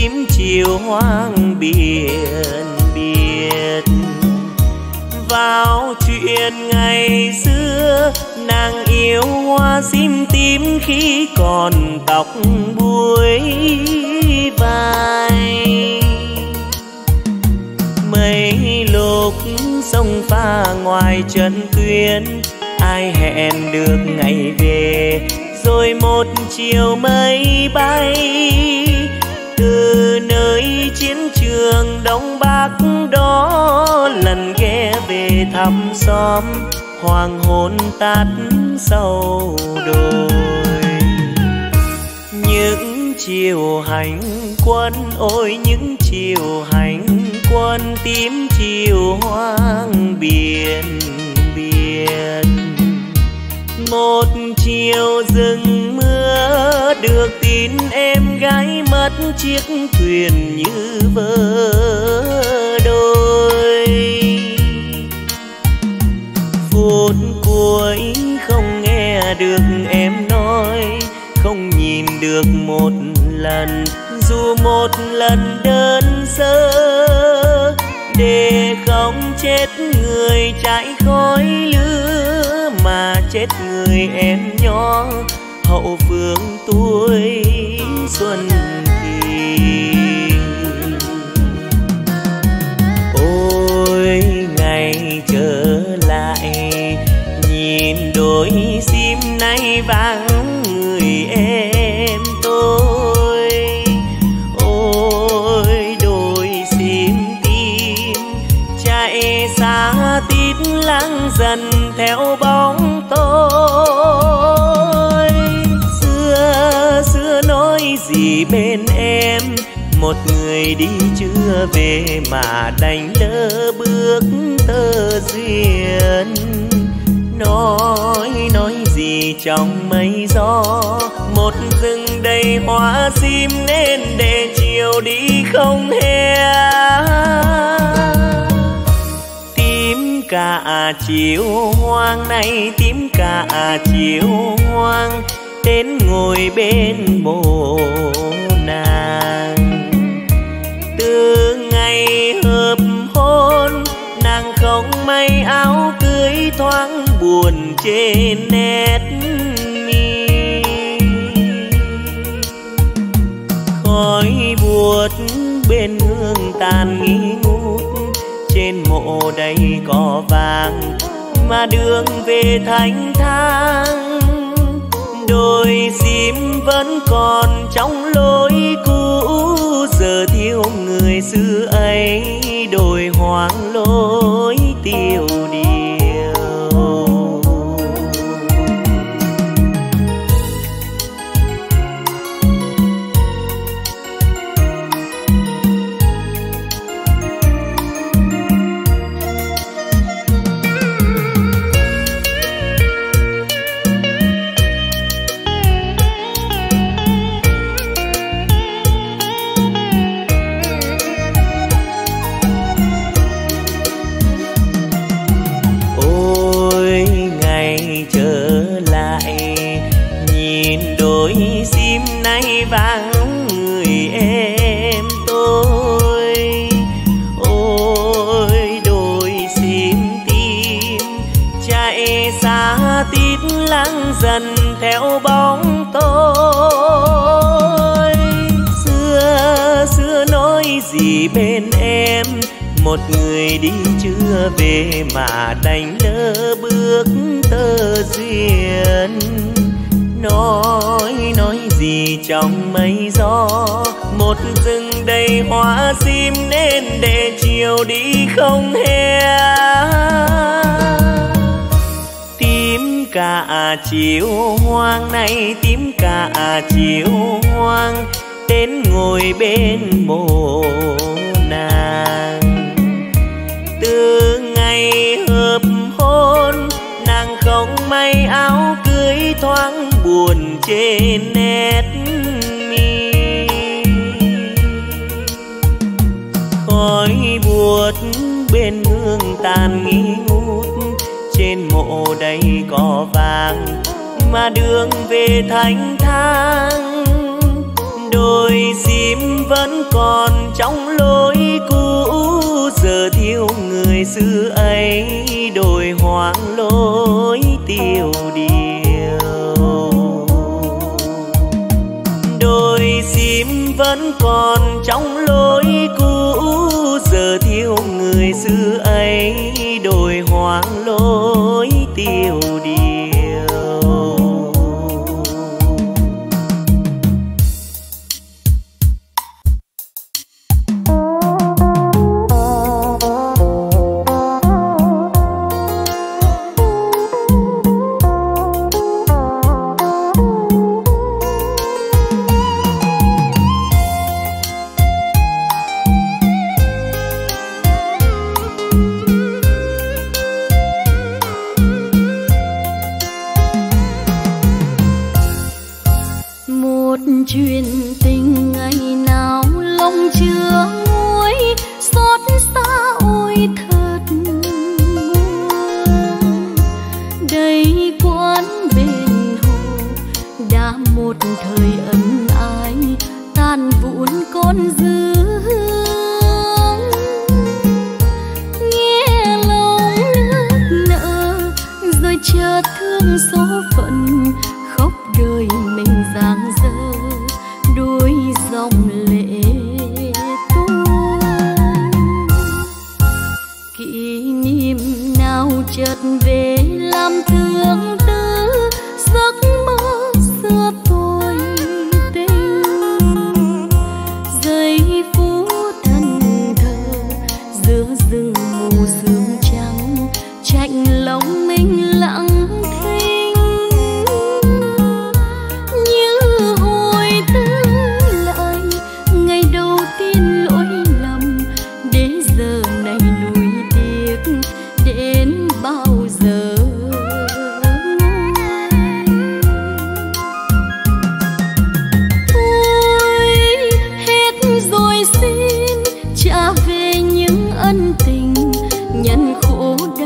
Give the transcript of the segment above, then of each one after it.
tím chiều hoang biển biệt. Vào chuyện ngày xưa, nàng yêu hoa sim tím khi còn tóc buối vai. Mây lúc sông pha ngoài chân tuyến, ai hẹn được ngày về, rồi một chiều mây bay từ nơi chiến trường đông bắc đó lần ghé về thăm xóm hoàng hôn tắt sâu đồi. Những chiều hành quân, ôi những chiều hành quân, tím chiều hoang biển biệt một chiều rừng mưa, được tin em gái mất chiếc thuyền như vỡ đôi. Phút cuối không nghe được em nói, không nhìn được một lần, dù một lần đơn sơ. Để không chết người chạy khói lửa chết người em nhỏ, hậu phương tuổi xuân thì ôi, ngày trở lại, nhìn đôi sim nay vàng về mà đành lỡ bước tơ duyên. Nói nói gì trong mây gió, một rừng đầy hoa sim nên để chiều đi không he tím cả chiều hoang này tím cả chiều hoang, đến ngồi bên mồ nàng ngày hợp hôn, nàng không may áo cưới thoáng buồn trên nét mi. Khói buốt bên hương tàn nghi ngút, trên mộ đầy cỏ vàng mà đường về thanh thang. Đôi sim vẫn còn trong lối cũ người xưa ấy đồi hoang lối tiêu tôi xin nay vắng người em tôi ôi, đôi xin tim chạy xa tít lắng dần theo bóng tôi xưa xưa nói gì bên em, một người đi chưa về mà đành lỡ bước tơ duyên nó gì trong mây gió? Một rừng đầy hoa sim nên để chiều đi không he tím cả chiều hoang này tím cả chiều hoang, đến ngồi bên mồ nàng. Từ ngày hợp hôn, nàng không may áo trên nét mi. Khói buốt bên hương tàn nghi ngút, trên mộ đầy cỏ vàng mà đường về thanh thang. Sim vẫn còn trong lối cũ, giờ thiếu người xưa ấy đổi hoang lối tiêu đi. Vẫn còn trong lối cũ. Giờ thiếu người xưa sương mù sương trắng chạnh lóng minh giờ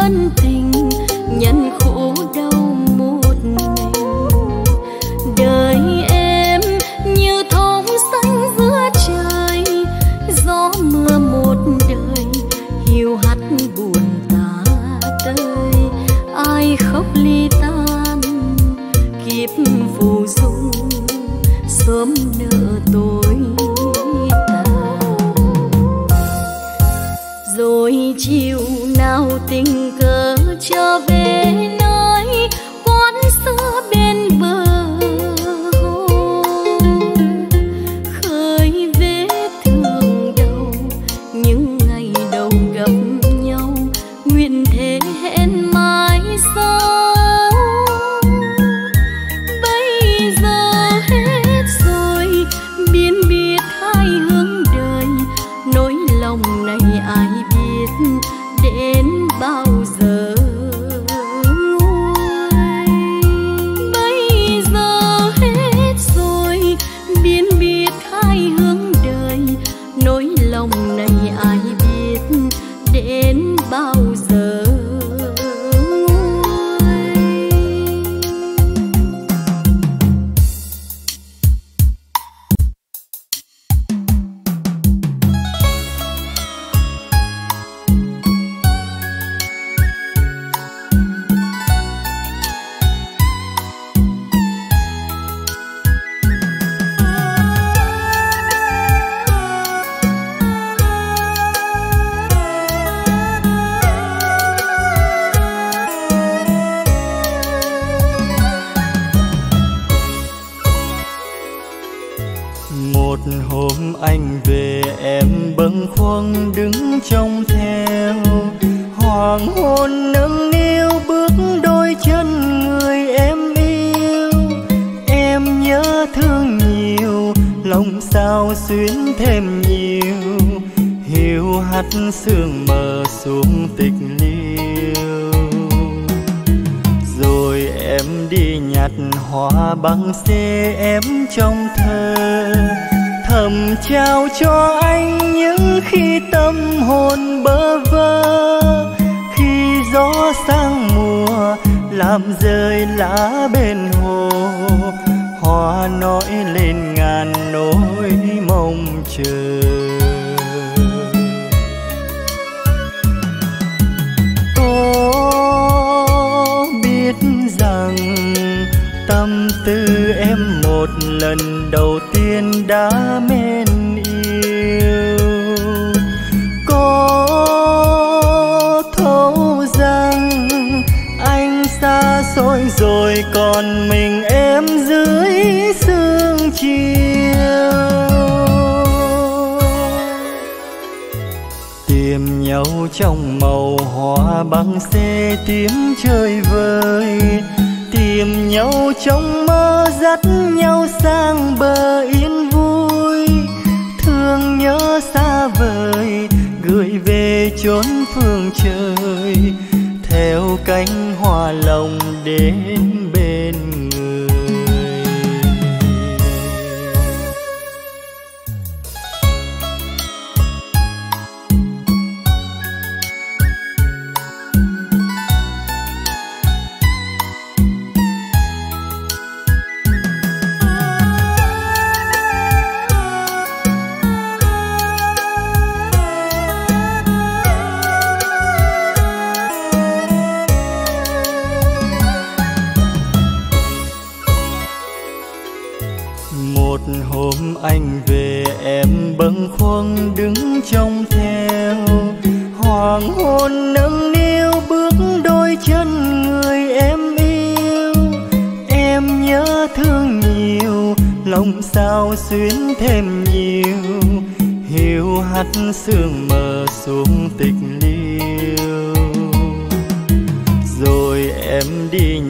ân tình nhân hồn nâng niu bước đôi chân người em yêu. Em nhớ thương nhiều, lòng sao xuyến thêm nhiều. Hiu hắt sương mờ xuống tịch liêu. Rồi em đi nhặt hoa băng xe em trong thơ. Thầm trao cho anh những khi tâm hồn bơ vơ gió sang mùa, làm rơi lá bên hồ. Hoa nói lên ngàn nỗi mong chờ. Có biết rằng tâm tư em một lần đầu tiên đã mê xôi rồi còn mình em dưới sương chiều. Tìm nhau trong màu hoa băng xe tím chơi vơi. Tìm nhau trong mơ dắt nhau sang bờ yên vui. Thương nhớ xa vời, gửi về chốn phương trời theo cánh hoa lòng đến bên một hôm anh về, em bâng khuâng đứng trong theo. Hoàng hôn nâng niu, bước đôi chân người em yêu. Em nhớ thương nhiều, lòng sao xuyến thêm nhiều. Hiu hắt sương mờ xuống tịch liêu. Rồi em đi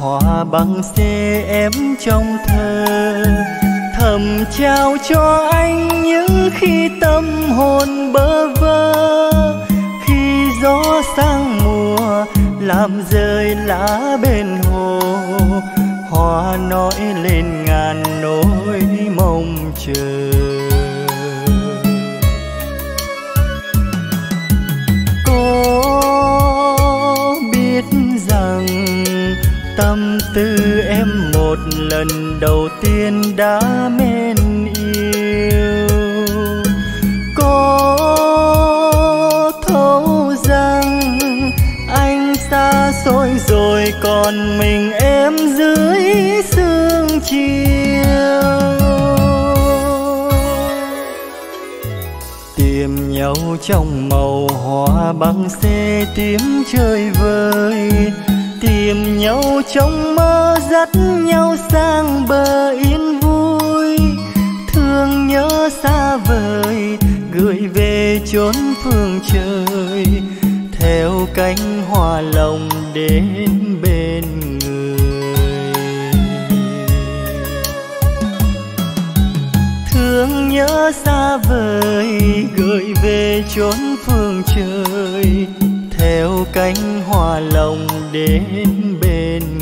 hoa bằng xe em trong thơ, thầm trao cho anh những khi tâm hồn bơ vơ. Khi gió sang mùa, làm rơi lá bên hồ, hoa nói lên ngàn nỗi mong chờ. tư em một lần đầu tiên đã mến yêu. Có thấu rằng anh xa xôi rồi, còn mình em dưới sương chiều. Tìm nhau trong màu hoa băng xe tím chơi vơi tìm nhau trong mơ, dắt nhau sang bờ yên vui. Thương nhớ xa vời, gửi về chốn phương trời. Theo cánh hoa lòng đến bên người. Thương nhớ xa vời, gửi về chốn phương trời theo cánh hoa lòng đến bên